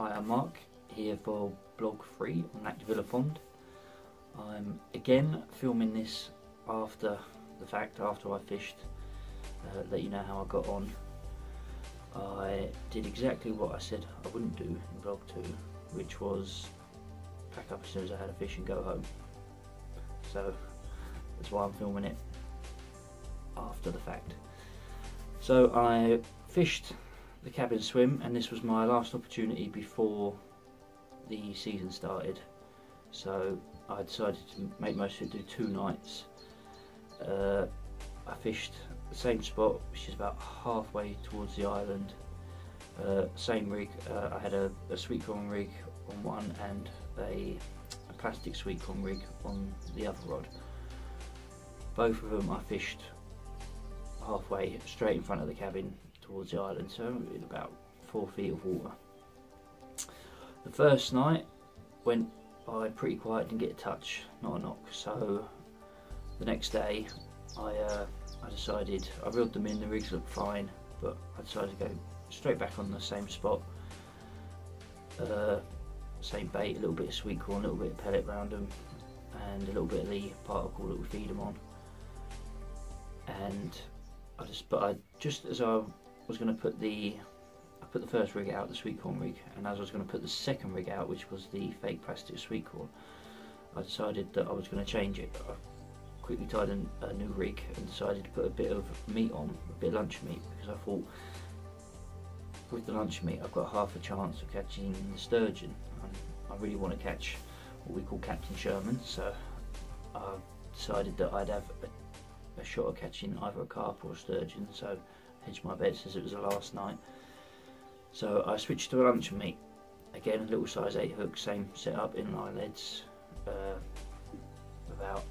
Hi, I'm Mark here for Blog 3 on Lac de Villefond. I'm again filming this after the fact, after I fished, uh, let you know how I got on. I did exactly what I said I wouldn't do in Blog 2, which was pack up as soon as I had a fish and go home. So that's why I'm filming it after the fact. So I fished the cabin swim and this was my last opportunity before the season started. So I decided to make most of it do two nights. Uh, I fished the same spot which is about halfway towards the island. Uh, same rig uh, I had a, a sweet corn rig on one and a, a plastic sweet corn rig on the other rod. Both of them I fished halfway straight in front of the cabin towards the island, so in about four feet of water. The first night went by pretty quiet, didn't get a touch, not a knock. So the next day, I uh, I decided I reeled them in. The rigs looked fine, but I decided to go straight back on the same spot. Uh, same bait, a little bit of sweet corn, a little bit of pellet around them, and a little bit of the particle that we feed them on. And I just, but I just as I was going to put the I put the first rig out, the sweet corn rig, and as I was going to put the second rig out, which was the fake plastic sweet corn, I decided that I was going to change it. I quickly tied in a new rig and decided to put a bit of meat on, a bit of lunch meat, because I thought with the lunch meat I've got half a chance of catching the sturgeon. And I really want to catch what we call Captain Sherman, so I decided that I'd have a, a shot of catching either a carp or a sturgeon. So hedged my bets as it was the last night. So I switched to a luncheon meat. Again, a little size 8 hook, same setup, in inline leads, uh, about,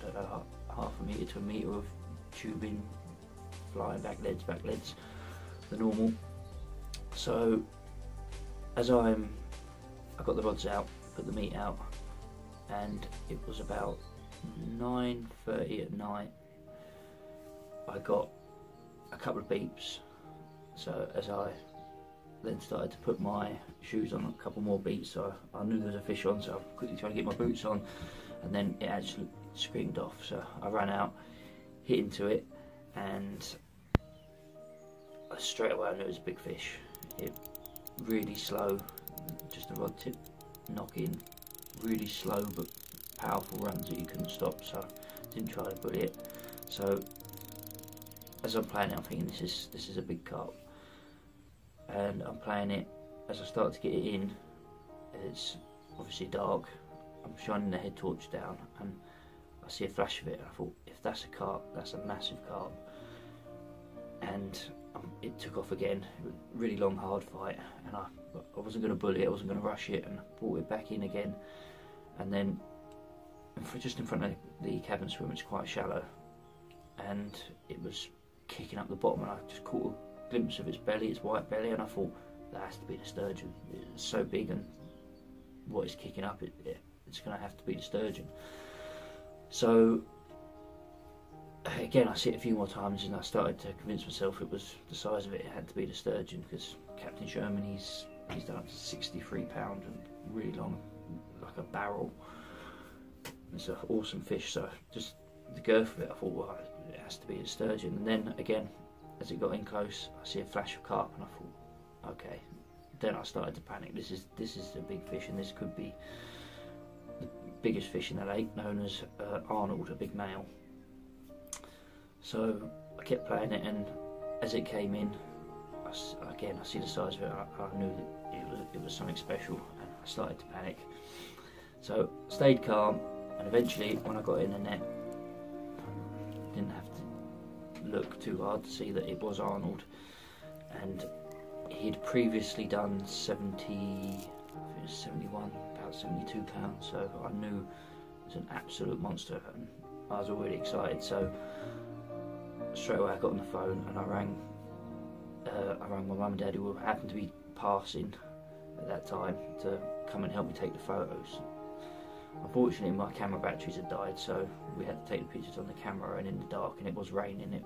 I don't know, half a metre to a metre of tubing, flying back leads, back leads, the normal. So as I'm, I got the rods out, put the meat out, and it was about 9.30 at night, I got a couple of beeps. So as I then started to put my shoes on a couple more beats, so I knew there was a fish on, so I quickly tried to get my boots on, and then it actually screamed off. So I ran out, hit into it, and straight away I knew it was a big fish. It really slow, just a rod tip knocking really slow but powerful runs that you couldn't stop. So didn't try to bully it. So as I'm playing it, I'm thinking this is this is a big carp, and I'm playing it as I start to get it in. It's obviously dark. I'm shining the head torch down, and I see a flash of it. And I thought, if that's a carp, that's a massive carp. And um, it took off again. really long, hard fight, and I I wasn't going to bully it. I wasn't going to rush it, and I brought it back in again. And then, just in front of the cabin swim, it's quite shallow, and it was kicking up the bottom and I just caught a glimpse of its belly, its white belly, and I thought that has to be the sturgeon. It's so big and what is kicking up, it, it, it's going to have to be the sturgeon. So again, I see it a few more times and I started to convince myself it was the size of it, it had to be the sturgeon because Captain Sherman, he's, he's done up to 63 pound and really long, like a barrel. It's an awesome fish, so just the girth of it, I thought, well, it has to be a sturgeon. And then again, as it got in close, I see a flash of carp, and I thought, okay. Then I started to panic. This is this is a big fish, and this could be the biggest fish in the lake, known as uh, Arnold, a big male. So I kept playing it, and as it came in, I, again I see the size of it. I, I knew that it was it was something special, and I started to panic. So stayed calm, and eventually, when I got in the net, didn't have to look too hard to see that it was Arnold. And he'd previously done 70, I think it was 71, about 72 pounds. So I knew it was an absolute monster, and I was already excited. So straight away I got on the phone and I rang. Uh, I rang my mum and dad who happened to be passing at that time to come and help me take the photos. Unfortunately, my camera batteries had died, so we had to take the pictures on the camera and in the dark, and it was raining. It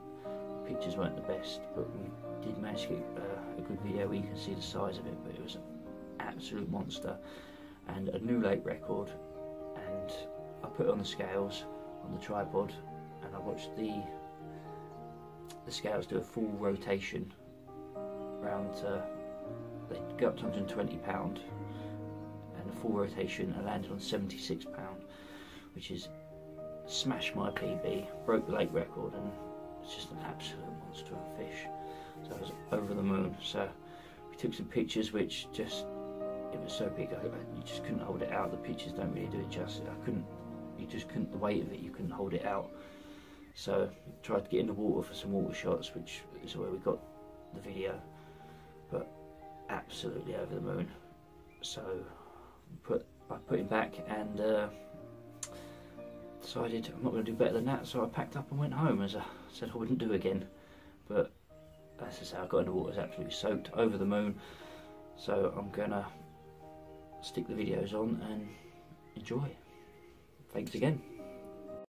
pictures weren't the best, but we did manage to get uh, a good video you can see the size of it. But it was an absolute monster and a new lake record and I put it on the scales on the tripod and I watched the the scales do a full rotation around uh, they go up to 120 pound full rotation I landed on 76 pound which is smashed my PB broke the lake record and it's just an absolute monster of a fish. So I was over the moon. So we took some pictures which just it was so big you just couldn't hold it out. The pictures don't really do it justice. I couldn't you just couldn't the weight of it you couldn't hold it out. So tried to get in the water for some water shots which is where we got the video but absolutely over the moon. So put I put him back and uh, decided I'm not going to do better than that so I packed up and went home as I said I wouldn't do again but as I say I got in the water, was absolutely soaked over the moon so I'm gonna stick the videos on and enjoy. Thanks again.